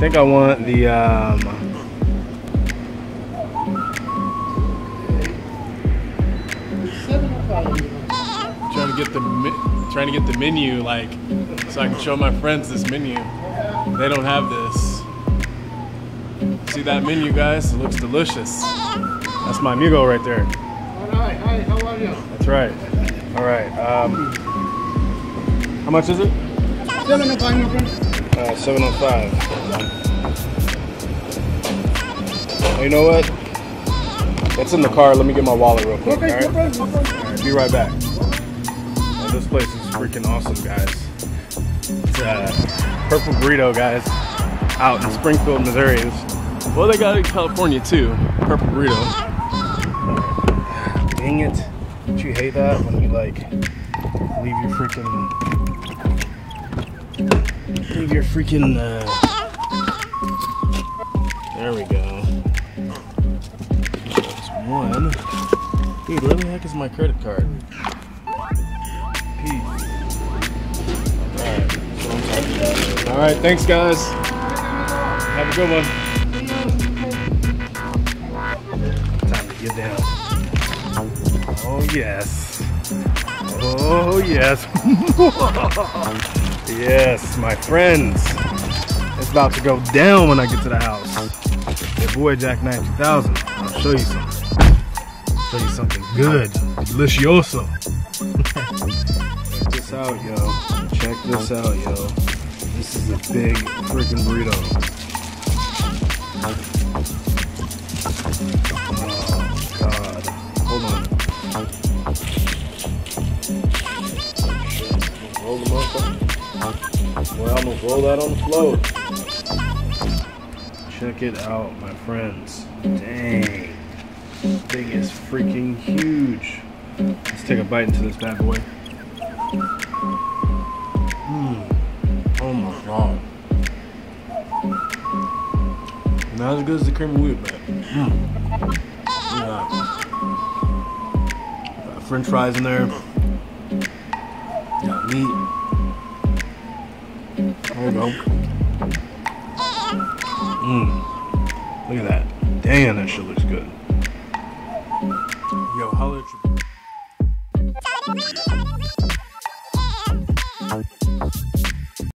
think I want the um, trying to get the trying to get the menu like so I can show my friends this menu. They don't have this. See that menu, guys? It looks delicious. That's my amigo right there. Hi, hi, how are you? That's right. All right. Um, how much is it? Seven of my. Uh, 705. Oh, you know what? That's in the car. Let me get my wallet real quick. Okay, no all right? problem, no problem. Be right back. Oh, this place is freaking awesome, guys. It's uh, Purple Burrito, guys, out in Springfield, Missouri. It's- well, they got it in California too. Purple Burrito. Dang it! Don't you hate that when you like leave your freaking leave your freaking? Uh... There we go. That's one. Dude, where the heck is my credit card? Alright. Alright, thanks guys. Have a good one. Time to get down. Oh yes. Oh yes. yes, my friends. It's about to go down when I get to the house. Your boy Jacknife 2000. I'll show you something. Show you something good. Delicioso. Check this out, yo. Check this out, yo. This is a big freaking burrito. Oh god. Hold on. Roll the motherfucker. Boy, I almost roll that on the floor. Check it out, my friends. Dang. Thing is freaking huge. Let's take a bite into this bad boy. Mmm. Oh my god. Not as good as the cream wheat, but mm. yeah. Got French fries in there. Got meat. There we go. Mmm. Look at that. Damn, that shit looks good. Yo, how at you.